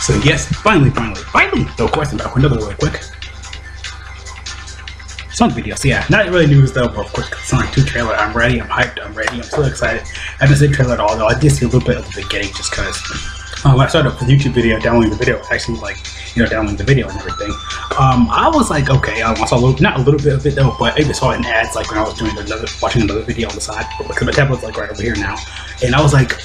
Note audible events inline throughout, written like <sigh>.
So yes, finally, finally, finally, no question about another really quick. Sonic video, so yeah, not really news though, but quick Sonic 2 trailer. I'm ready, I'm hyped, I'm ready, I'm so excited. I haven't seen the trailer at all though, I did see a little bit of the beginning just cause um, I started up the YouTube video, downloading the video, actually like, you know, downloading the video and everything. Um, I was like, okay, I saw a little, not a little bit of it though, but I even saw it in ads like when I was doing another, watching another video on the side, because my tablet's like right over here now. And I was like,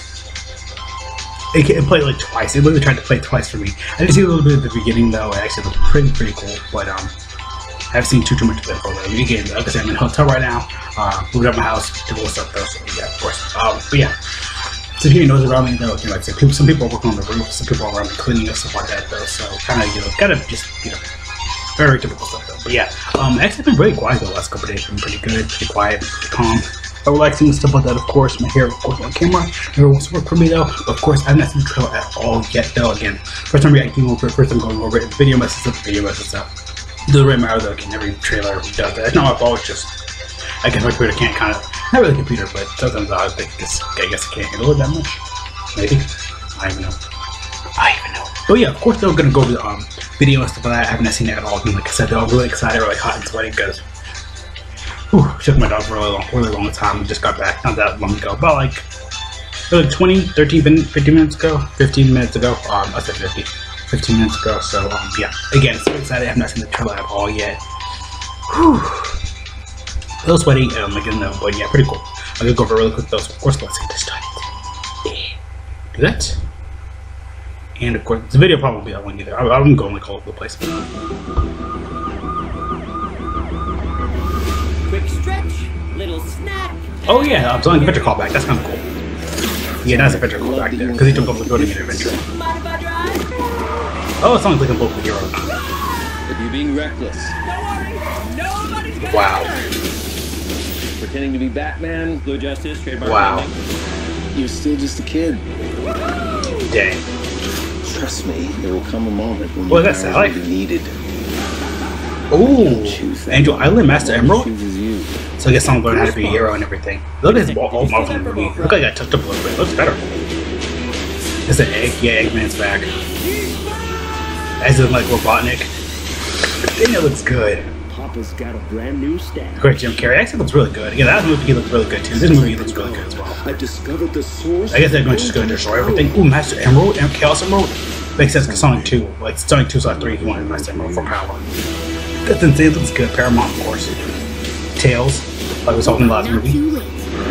it, played like twice. It literally tried to play twice for me. I did see a little bit at the beginning though. It actually looked pretty pretty cool. But um, I haven't seen too too much of it for like again. Like I said, I'm in a hotel right now. Uh, moved out my house, did little stuff though. So yeah, of course. Um, but yeah. So hearing those around me though, you know, like I said, some people are working on the roof, some people are around me cleaning and stuff like that though. So kind of you know, kind of just you know, very typical stuff though. But yeah, um, actually been really quiet the last couple days. Been pretty good, pretty quiet, pretty calm relaxing and stuff like that, of course. My hair, of course, on camera. Never wants to work for me though. Of course, I have not seen the trailer at all yet though. Again, first time reacting over it, first time going over it. Video messes up, video messes up. It doesn't really matter though. Again, every trailer does that. It's not my fault. It's just I guess my computer can't kind of not really computer, but sometimes I think. I guess I can't handle it that much. Maybe I don't even know. I even know. But yeah, of course, they're gonna go over the um, video and stuff like that. I haven't seen it at all. Like I said, all really excited, really hot and sweaty because Whew, took my dog for a really long, really long time. Just got back not that long ago, about like, like 20, 13, 15 minutes ago, 15 minutes ago. Um, I said 50, 15 minutes ago. So um, yeah, again, so excited. I have not seen the trailer at all yet. Whew. A little sweaty, um, again though, but yeah, pretty cool. I'm gonna go over really quick though. So of course, let's get this started. Do that. And of course, the video probably I won't be either. I'm going like all over the place. Quick stretch, little snack. Oh yeah, I'm doing Adventure callback. That's kind of cool. Yeah, that's a Adventure callback there because he took over the building in Adventure. Mind if I drive? Oh, it sounds like a local hero. If you're being reckless, Don't worry, nobody's Wow. pretending to be Batman, Blue Justice, trademark. Wow. branding, You're still just a kid. Dang. Trust me, there will come a moment when Well, you that's are I like- really needed. Ooh, Choose. Angel Island, Master Emerald. Chooses you. So I guess I'm learn how to be a hero and everything. Look at his old old models in the movie. Look like I touched up a little bit. Looks better. It's an egg. Yeah, Eggman's back. As in like Robotnik. I think it looks good. Papa's got a brand new stash. Great Jim Carrey. Actually looks really good. Yeah, that movie he looked really good too. This movie looks really good as well. I discovered the source. I guess they're going to just going to destroy everything. Ooh, Master Emerald and Chaos Emerald. Makes sense because Sonic 2, like Sonic 2, Sonic 3, he wanted Master Emerald for power. That's insane. Looks good. Paramount, of course. Tails, like was the last movie.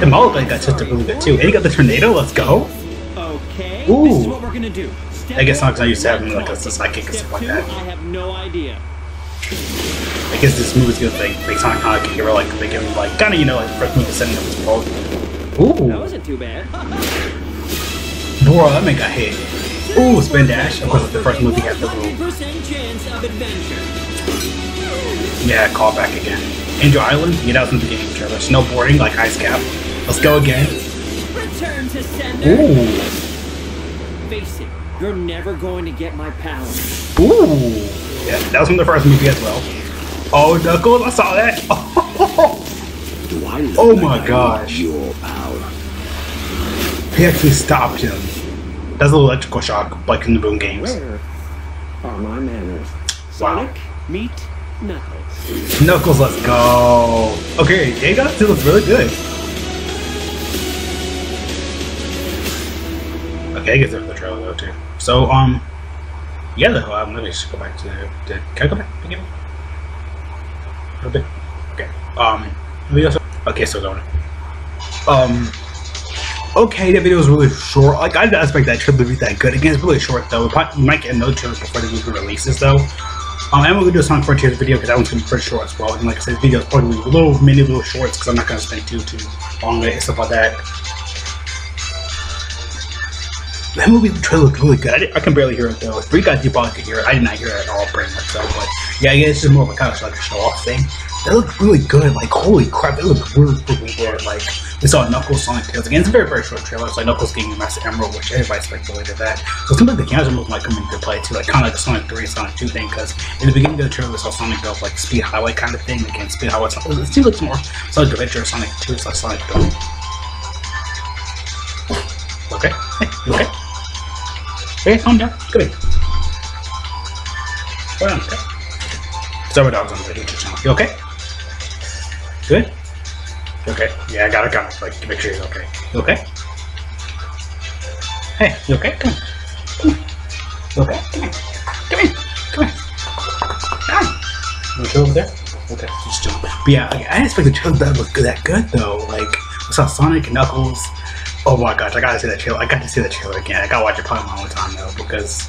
And Malachite got just really good too. And he got the tornado. Let's go. Okay. Ooh. This is what we're gonna do. Step I guess not because I used to having, like, a sidekick and stuff like that. I have no idea. I guess this movie's gonna think make Sonic kind of like a they give him like kind of you know like the first movie setting up his. That Ooh, wasn't too bad. <laughs> bro, that man got hit. Ooh, spin dash. Of course, like the first movie had the little 100% chance of adventure. Yeah, call back again. Angel Island, yeah, that was in the beginning trailer. Snowboarding, like ice cap. Let's go again. Return to sender. Ooh, Face it, you're never going to get my power. ooh. Yeah, that was from the first movie as well. Oh, Knuckles, I saw that. <laughs> Do I look Oh my I gosh. need Your power. he actually stopped him. That's an electrical shock, like in the Boom games. Where are my manners? Wow. Sonic, meet Knuckles. Knuckles, let's go. Okay, that still looks really good. Okay, guess there's the trailer though too. So, um, yeah, though, um, let me just go back to, to can I go back again? Okay. Um, we also, okay, so going. Um, okay, that video was really short. Like, I didn't expect that trailer to be that good. Again, it's really short though. We might get another trailer before the movie releases though. Um, I'm gonna do a Sonic Frontiers video because that one's gonna be pretty short as well. And like I said, the video is probably a little mini little shorts because I'm not gonna spend too too long on it and stuff like that. That movie trailer looked really good. I, I can barely hear it though. For you guys, you probably could hear it. I did not hear it at all, pretty much so. But yeah, I guess it's more of a kind of like a show off thing. That looked really good. Like holy crap, it looked really really good. Like we saw Knuckles, Sonic, Tails. Again, it's a very very short trailer. It's like Knuckles getting a Master Emerald, which everybody speculated that. So it seems like the camera move might come into play too, like kind of like the Sonic 3, Sonic 2 thing. Because in the beginning of the trailer, we saw Sonic go like Speed Highway kind of thing. Again, Speed Highway. It seems like it's more Sonic Adventure, Sonic 2, it's like Sonic 3. Okay, hey, okay? Okay, calm down. Come. Well, okay. Server dog's on the YouTube channel. You okay? Good? Okay? Yeah, I gotta come. Like, to make sure he's okay. You okay? Hey, you okay? Come on. Come on. Okay? Come here. Come here. Come here. Come on. You chill over there? Okay, just chill. But yeah, like, I didn't expect the trailer to look that good though. Like, I saw Sonic and Knuckles. Oh my gosh, I gotta see that trailer. I got to see that trailer again. I gotta watch it probably my own time though because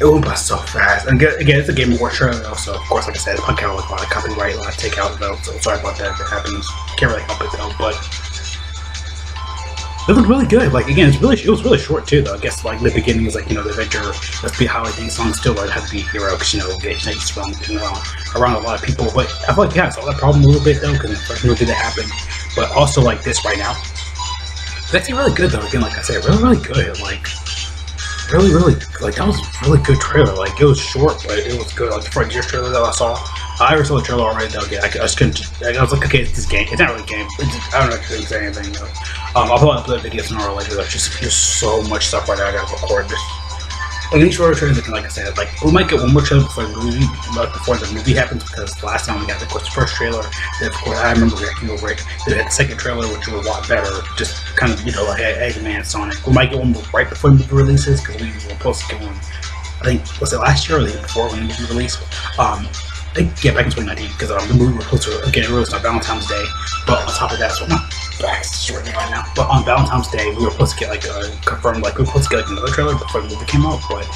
it went by so fast. And again, it's a Game Awards trailer so of course, like I said, it's kind of like a lot of copyright, a lot of takeout though. So sorry about that if it happens. Can't really help it though, but it looked really good. Like again, it's really it was really short too though. I guess like the beginning is like you know the Avenger let's be highlight theme song still like had to be a hero because you know they just around around around a lot of people. But I feel like yeah, I saw that problem a little bit though because the first movie that happened. But also like this right now, it's actually really good though. Again, like I said, really really good. Like really really like that was a really good trailer. Like it was short, but it was good. Like the Frontiers trailer that I saw. I already saw the trailer already though. I, I just couldn't. I was like, okay, it's this game. It's not really a game. It's just, I don't know if I can say anything. Though. Um, I'll probably upload videos tomorrow later. There's just there's so much stuff right now I gotta record. This like each road trailer, like I said, like we might get one more trailer before the movie, like before the movie happens, because last time we got, of course, the first trailer, of course I remember reacting over it. Then the second trailer, which was a lot better, just kind of you know like Eggman, Sonic. We might get one right before the movie releases because we were supposed to get one. I think was it last year or the year before when the movie released. Um, I think yeah, back in 2019 because um, the movie was supposed to again released on Valentine's Day, but on top of that, so not right now. But on Valentine's Day, we were supposed to get like a confirmed, like we were supposed to get like another trailer before the movie came out. But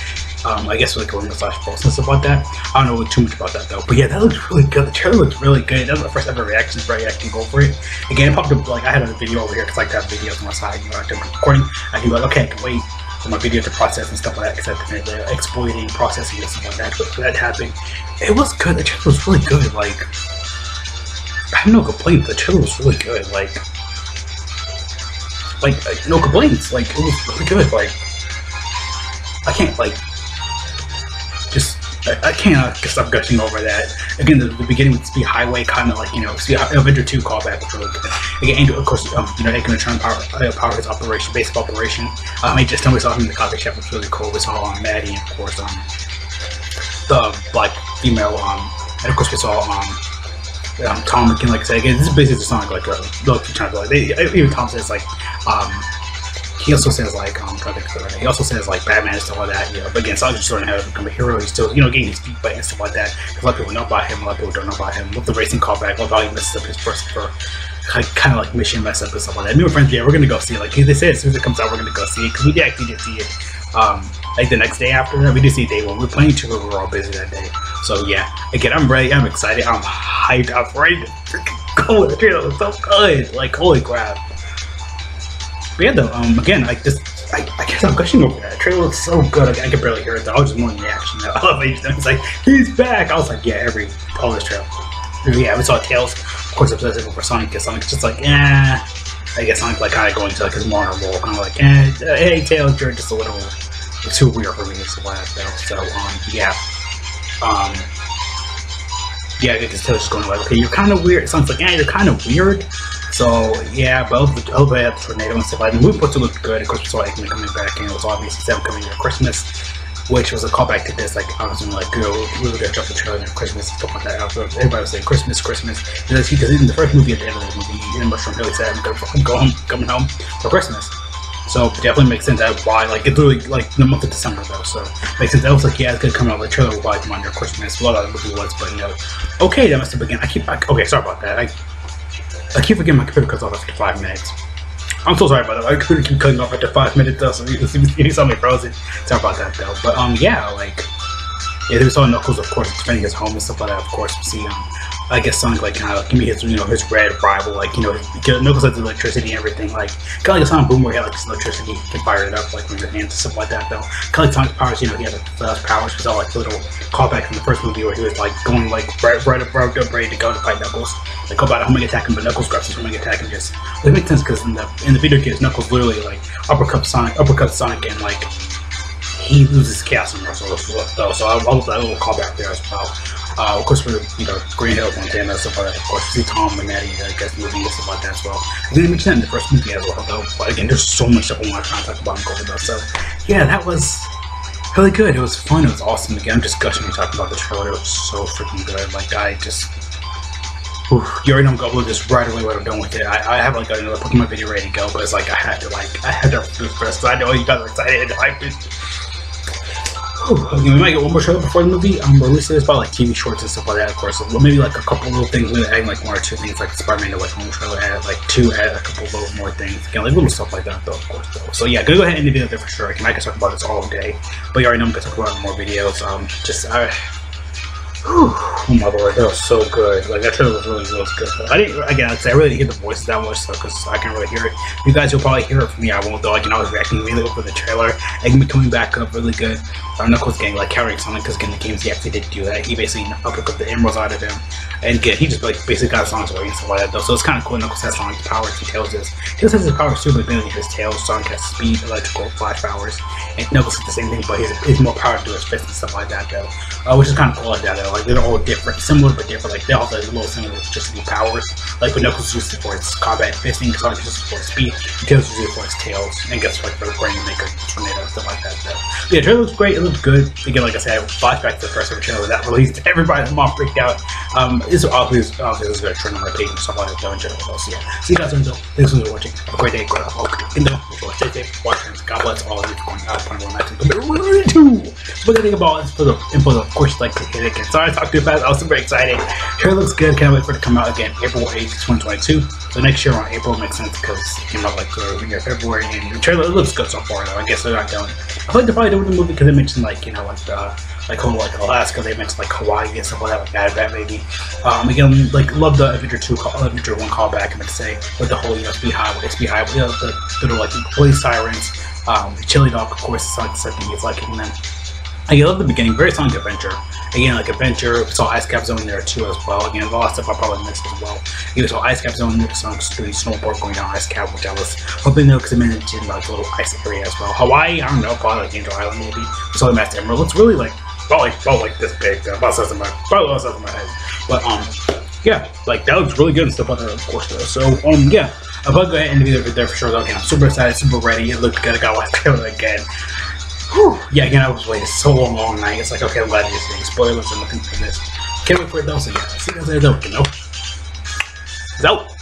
um, I guess we're like rumor slash false and stuff like that. I don't know too much about that though. But yeah, that looks really good. The trailer looks really good. That was my first ever reaction for reacting over it. Again, it popped up like I had a video over here because I like to have videos on my side. You know, after recording, I can be like, okay, I can wait for my video to process and stuff like that because I to exploiting, processing and stuff like that. But for that happened, it was good. The trailer was really good. Like I have no complaints. The trailer was really good. Like like, like no complaints. Like it was really good. Like I can't like just I, I can't uh, stop gushing over that. Again, the, the beginning with Speed Highway, kind of like you know, Speed Avenger Two callback was really good. Again, Angel, of course, um, you know, Angel trying to power, uh, power his operation, basic operation. Um, he just we saw him in the coffee shop was really cool. We saw um, Maddie, and of course, um, the black female, um, and of course we saw um. Um, Tom again, like I said, again, this is basically the song like uh, look, like they, even Tom says like um he also says like um he also says like Batman and stuff like that. You know, but again, Sonic just how to become a hero. He's still you know getting his feet wet and stuff like that. A lot of people know about him. A lot of people don't know about him. With the racing callback, lot of he messes up his first for kind of like mission mess up and stuff like that. Me and friends, yeah, we're gonna go see it. Like they said, as soon as it comes out, we're gonna go see it because we actually did see it. Um, like the next day after that, we did see day one. We were playing two, we were all busy that day. So yeah, again, I'm ready. I'm excited. I'm hyped. I'm ready to freaking go. <laughs> The trailer was so good. Like holy crap. But yeah, though, um, again, like this, I, I guess I'm gushing over that. The trailer looks so good. I, could barely hear it. Though. I was just more in the reaction. <laughs> I love it. It's like he's back. I was like, yeah, every all this trailer. Yeah, we saw Tails. Of course, obsessive over Sonic. Because Sonic's just like, yeah. I guess Sonic like kind of going to like his more role, kind of like, eh, hey Tails, you're just a little it's too weird for me. A laugh though. So um, yeah, um, yeah, because Tails just going like, okay, you're kind of weird. Sounds like, yeah, you're kind of weird. So yeah, over at the tornado and stuff like that, movie supposed to look good. Of course, we saw Eggman coming back, and it was obviously Seven coming at Christmas, which was a callback to this. Like I was in like, yo, we were gonna drop the trailer for Christmas stuff like that. Everybody was saying Christmas, Christmas, because in the first movie at the end of the movie, in Mushroom Hill, he said, "I'm gonna go home, coming home for Christmas." So it definitely makes sense that why like it's literally like the month of December though, so makes sense. That was like yeah, it's gonna come out. The trailer come out near Christmas. Of the movie was, but no. Okay, that must have begun. I keep I, okay. Sorry about that. I I keep forgetting my computer cuts off after five minutes. I'm so sorry about that. Computer keep cutting off after five minutes though, so you, you saw me frozen. Sorry about that though. But um yeah, like yeah, we saw Knuckles of course defending his home and stuff like that. Of course, we see um I guess Sonic like kind of give me his you know his red rival like you know Knuckles has electricity and everything like kind of like a Sonic Boom where he had like this electricity can fire it up like with your hands and stuff like that though kind of like Sonic's powers you know he had like, powers was all like little callback from the first movie where he was like going like right right up right up ready to go to fight Knuckles like go about a homing attack him but Knuckles grabs his homing attack and just it makes sense because in the in the video games Knuckles literally like uppercut Sonic uppercut Sonic and like he loses Chaos Emeralds though so I, I love that little callback there as well. Uh, of course, for you know Green Hill, Montana, stuff like that. Of course, see Tom and Maddie, I guess, movie and stuff like that as well. And then we mentioned that in the first movie as well, though. But again, there's so much stuff I want to talk about and go about. So, yeah, that was really good. It was fun. It was awesome. Again, I'm just gushing and talking about the trailer. It was so freaking good. Like I just, Oof, you already know I'm going just right away what I'm doing with it. I, I have like another Pokemon video ready to go, but it's like I had to like I had to first. I know you guys are excited <laughs> and we might get one more trailer before the movie. I'm releasing this about like TV shorts and stuff like that, of course. So maybe like a couple little things, maybe adding like one or two things, like Spider-Man to like home trailer, add like two, add a couple little more things, again, like little stuff like that, though, of course. Though. So yeah, gonna go ahead and end the video there for sure. I can I can talk about this all day, but you already know I'm gonna talk about more videos. Um, just I. Oh my lord, that was so good. Like that trailer was really, really good. I didn't again. I'd say I really didn't hear the voices that much, so because I can't really hear it. You guys will probably hear it from me. I won't though. Like, you know, I was reacting really over the trailer. It can be coming back up really good. Our Knuckles getting like carrying Sonic because in the games he actually did do that. He basically uppercut the emeralds out of him, and again he just like basically got Sonic's away and stuff like that though. So it's kind of cool. Knuckles has Sonic's powers. He Tails does. Tails has his powers too, but then he has Tails. Sonic has speed, electrical, flash powers, and Knuckles has the same thing, but he's, he's more power to his fists and stuff like that though, uh, which is kind of cool like that though. Like they're all different similar but different. Like they all have like, little similar just the powers. Like when Knuckles uses it for its combat fisting, Sonic it for its speed, Tails uses it for its tails, and gets like for the brain to make a tornado stuff like that. So yeah, trailer looks great. It looks good. Again, like I said, I flashback to the first ever trailer that released. Everybody, the mom freaked out. Um, this obviously, obviously this is gonna trend on my page and stuff like that. In general, so yeah. See you guys soon. Thanks for watching. Have a great day. Great. And safe. Watch friends. God bless all of you for going out. Point one match. What do you think about this for the info? Of course, like to hit it again. Sorry, I talked too fast. I was super excited. Trailer looks good. Can't wait for it to come out again April 8th, 2022. So next year on April makes sense because it came out like early in February, and the trailer it looks good so far. Though I guess they're not done. I like they're probably doing the movie because they mentioned like you know like the like whole like Alaska. They mentioned like Hawaii and stuff like that, like that, that maybe. Um, again, like love the Avenger two, call, Avenger one callback. I meant to say with the whole you know Speed Highway, Speed Highway, you know, the little like police sirens. Um, Chili Dog, of course, is like the second he's like, and then I love the beginning, very Sonic Adventure. Again, like Adventure, saw Ice Cap Zone there too as well. Again, a lot of stuff I probably missed as well. You saw Ice Cap Zone, Sonic's doing snowboard going down Ice Cap, which I was hoping though, because it mentioned like a little ice area as well. Hawaii, I don't know, probably like Angel Island maybe. We saw the Master Emerald. It's really like, probably about like this big, uh, about size of my, probably about size of my head. But um, yeah, like that looks really good and stuff on there, of course though. So um, yeah. I'm about to go ahead and end the video there for sure though. Again, I'm super excited, super ready. It looked good. I got one trailer again. Yeah, again, I was waiting so long, night. It's like, okay, I'm glad you're things. Spoilers and looking for this. Can't wait for it though, so yeah. See you guys later though, know. It's out.